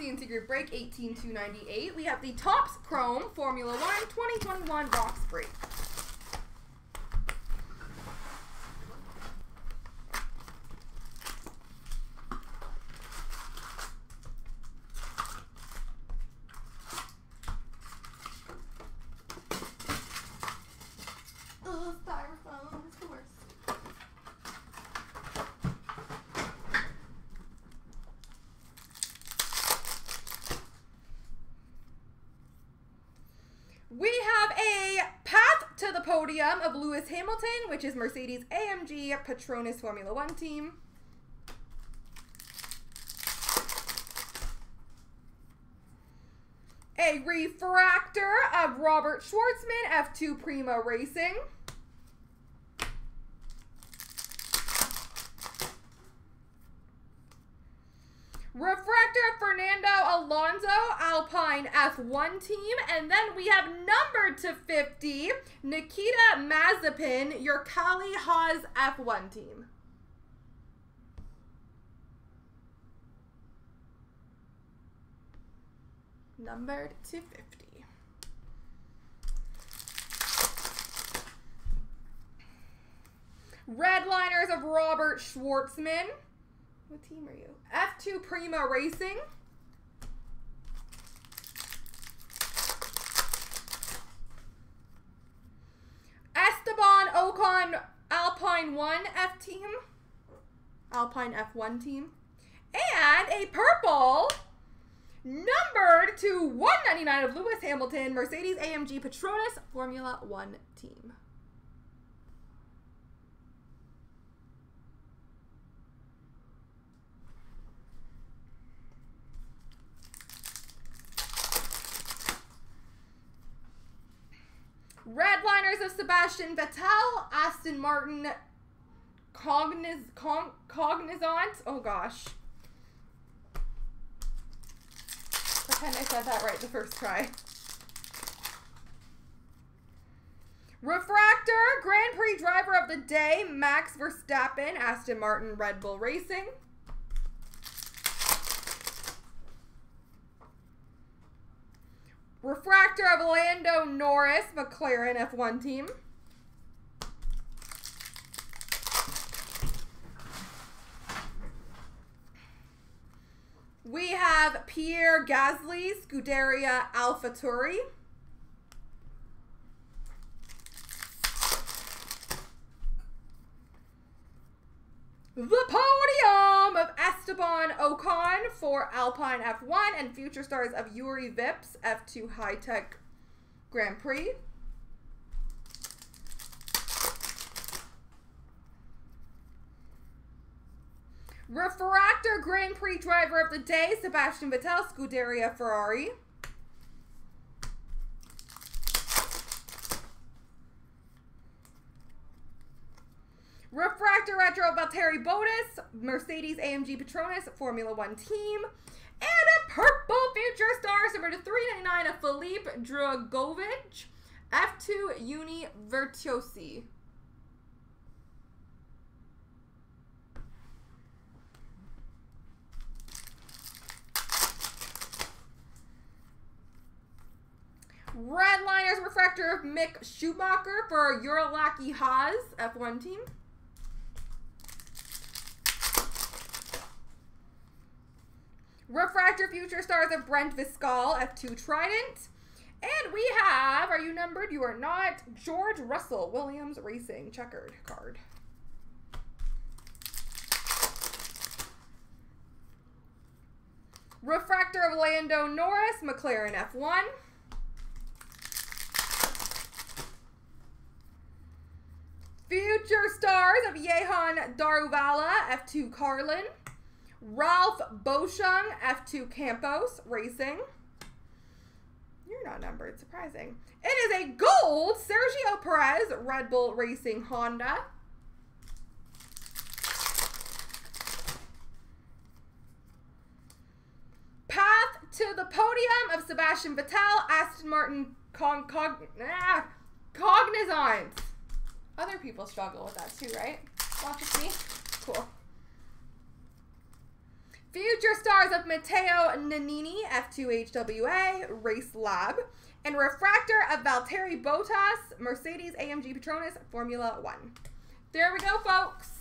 CNC Group Break 18298. We have the Topps Chrome Formula One 2021 box break. Ugh, styrofoam is the worst. We have a path to the podium of Lewis Hamilton, which is Mercedes AMG Petronas Formula One team. A refractor of Robert Shwartzman, F2 Prima Racing. Refractor Fernando Alonso, Alpine F1 team. And then we have numbered to 50, Nikita Mazepin, Uralkali Haas F1 team. Numbered to 50. Redliners of Robert Shwartzman. What team are you? F2 Prima Racing. Esteban Ocon Alpine 1 F team. Alpine F1 team. And a purple numbered to 199 of Lewis Hamilton Mercedes AMG Petronas Formula 1 team. Redliners of Sebastian Vettel, Aston Martin, Cogniz, Cog, Cognizant. Oh gosh. Pretend I said that right the first try. Refractor, Grand Prix driver of the day, Max Verstappen, Aston Martin, Red Bull Racing. Refractor of Lando Norris, McLaren F1 team. We have Pierre Gasly, Scuderia AlphaTauri. The of Esteban Ocon for Alpine F1 and future stars of Yuri Vips F2 Hitech Grand Prix. Refractor Grand Prix driver of the day, Sebastian Vettel, Scuderia Ferrari. Refractor Retro Valtteri Bottas, Mercedes AMG Petronas Formula One team. And a purple future stars number to 399 of Felipe Drugovich, F2 Uni Virtuosi. Redliners refractor of Mick Schumacher for Uralkali Haas F1 team. Refractor Future Stars of Bent Viscaal, F2 Trident. And we have, are you numbered? You are not. George Russell, Williams Racing, checkered card. Refractor of Lando Norris, McLaren F1. Future Stars of Jehan Daruvala, F2 Carlin. Ralph Boschung, F2 Campos Racing. You're not numbered, surprising. It is a gold Sergio Perez Red Bull Racing Honda. Path to the podium of Sebastian Vettel, Aston Martin Con Cog ah, Cognizant. Other people struggle with that too, right? Watch me. Cool. Future stars of Matteo Nannini, F2 HWA, Race Lab. And refractor of Valtteri Bottas, Mercedes AMG Petronas, Formula One. There we go, folks.